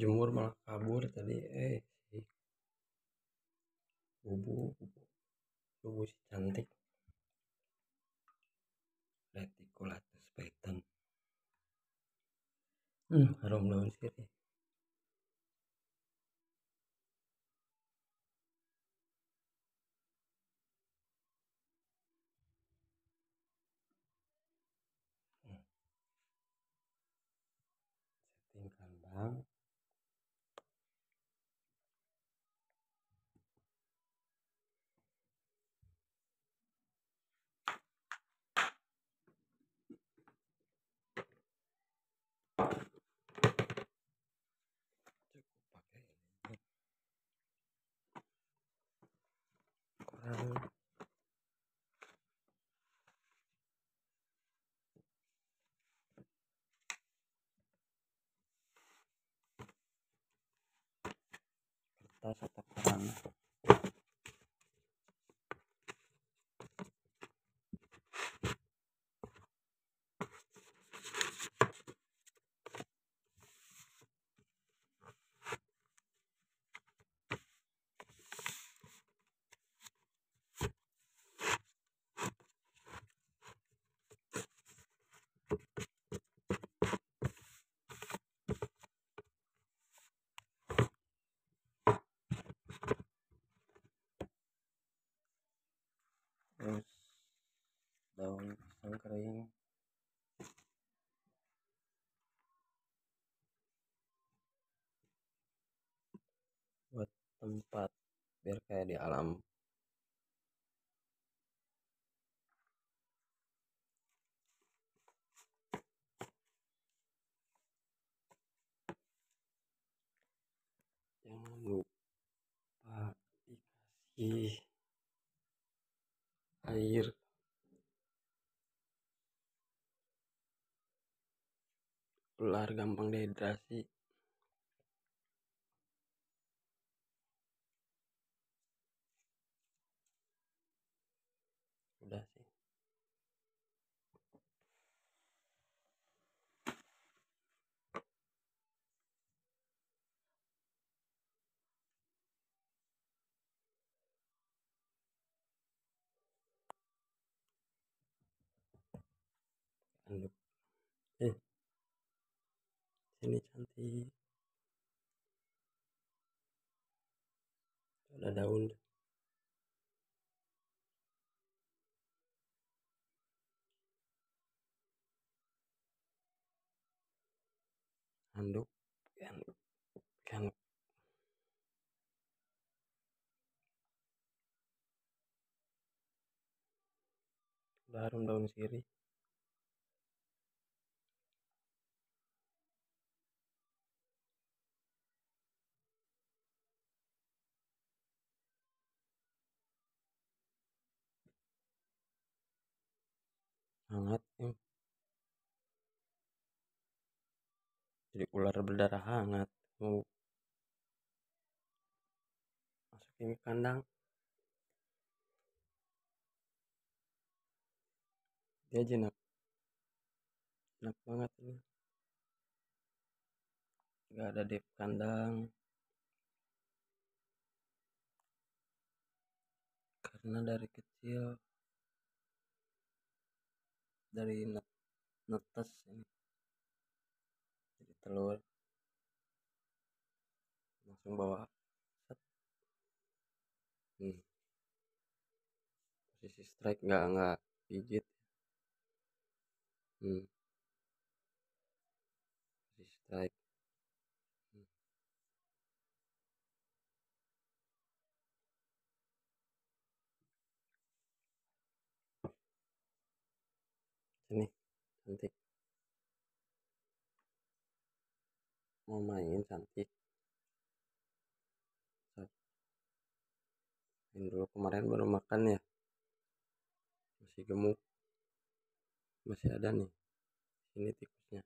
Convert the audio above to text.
jemur malah kabur tadi. Eh si bubu bubu. Bubu si cantik. Reticulatus python hmm harum daun sirih setting kandang atau koran daun pisang kering. Buat tempat biar kayak di alam. Jangan lupa dikasih air ular gampang dehidrasi sini cantik. Ada daun. Handuk handuk udah harum daun sirih hangat ya. jadi ular berdarah hangat. Mau masukin ke kandang. Dia jinak enak banget ini. Nggak ada di kandang. Karena dari kecil dari net netes ini. Jadi telur. Langsung bawa. Set. Hmm. posisi strike nggak nggak pijit hmm. posisi strike cantik. Mau main cantik. Main dulu kemarin baru makan ya. Masih gemuk. Masih ada nih. Ini tikusnya